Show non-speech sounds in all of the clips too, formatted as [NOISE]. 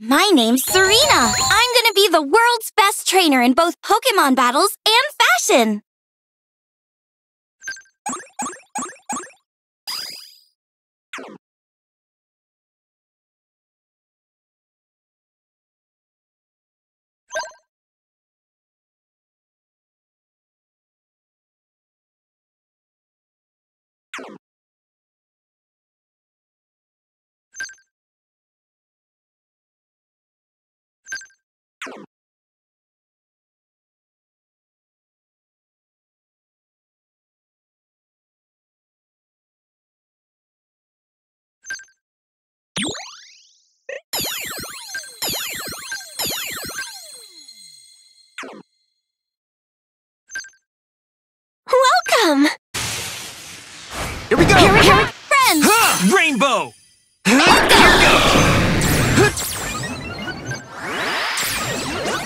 My name's Serena. I'm gonna be the world's best trainer in both Pokemon battles and fashion. Rainbow!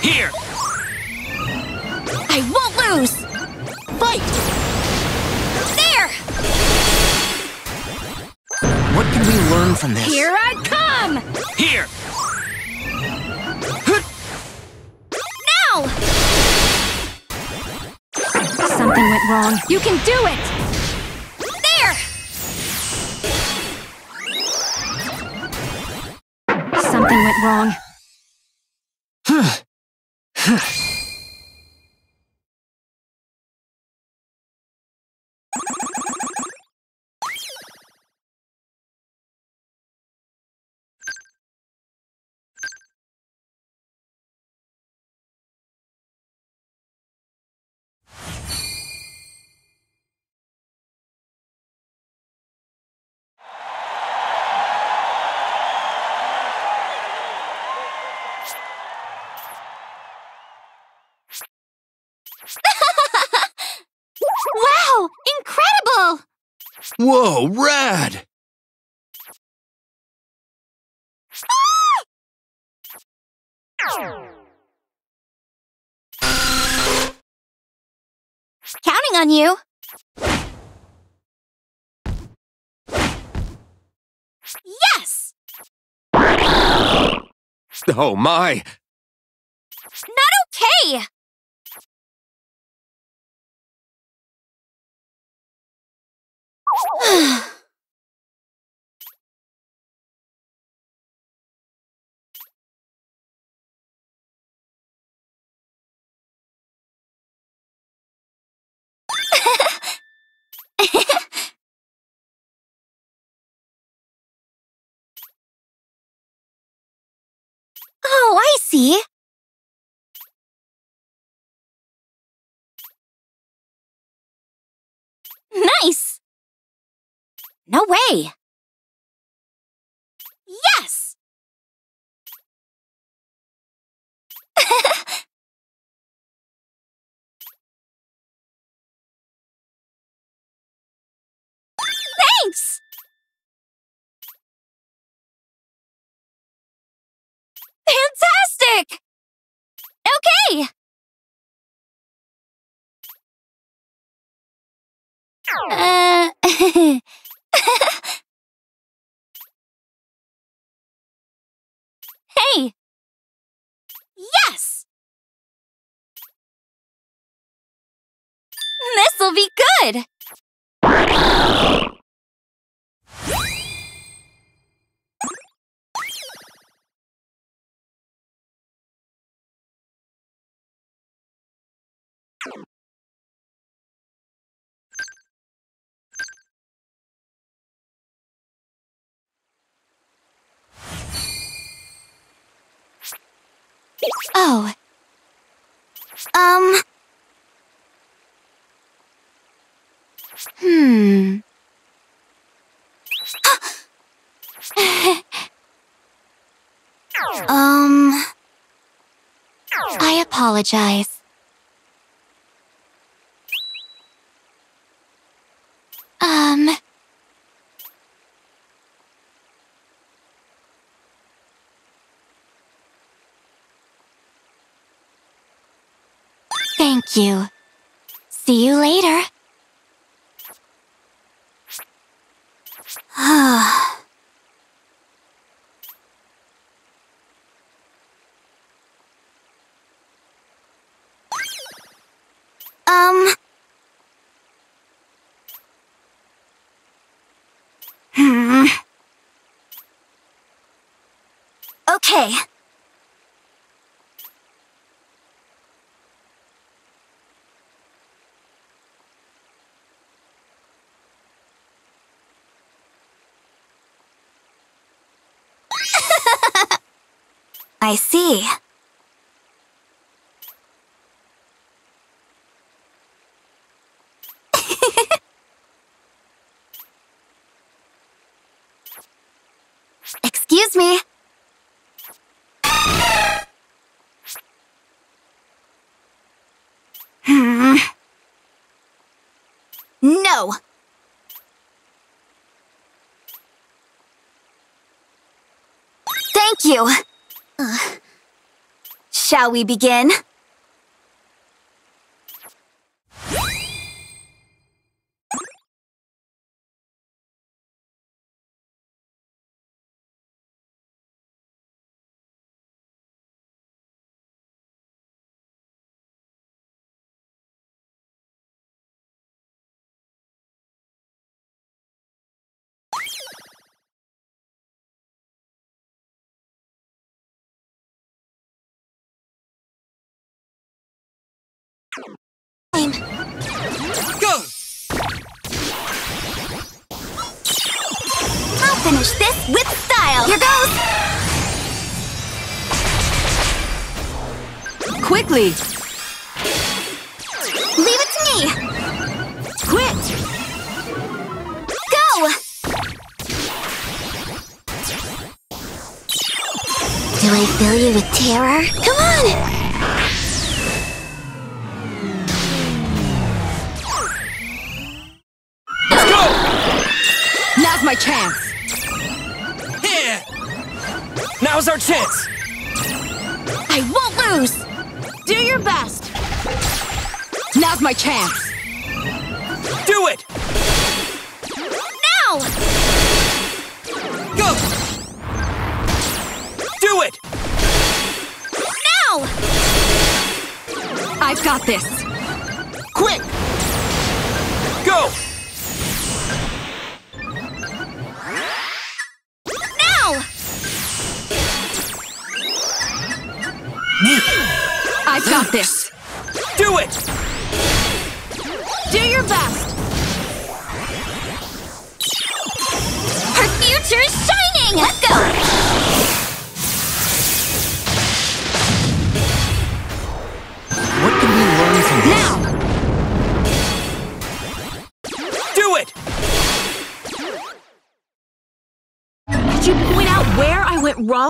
Here! I won't lose! Fight! There! What can we learn from this? Here I come! Here! Now! Something went wrong. You can do it! Wrong. [LAUGHS] wow! Incredible! Whoa, rad! Counting on you. Yes! Oh my! Not okay! [SIGHS] oh, I see. No way! Yes! [LAUGHS] Thanks! Fantastic! Okay! Uh, [LAUGHS] hey! Yes! This'll be good! Oh. Um. Hmm. [GASPS] um. I apologize. Thank you. See you later. [SIGHS] um... Hmm. Okay. I see. [LAUGHS] Excuse me. Hmm. No. Thank you. Uh, shall we begin? Go! I'll finish this with style. Here goes. Quickly! Leave it to me. Quit! Go. Do I fill you with terror? Come on. Now's my chance! Here! Now's our chance! I won't lose. Do your best! Now's my chance! Do it! Now. Go! Do it! Now. I've got this! Quick! I've got this! Do it! Do your best! Her future is shining. Let's go.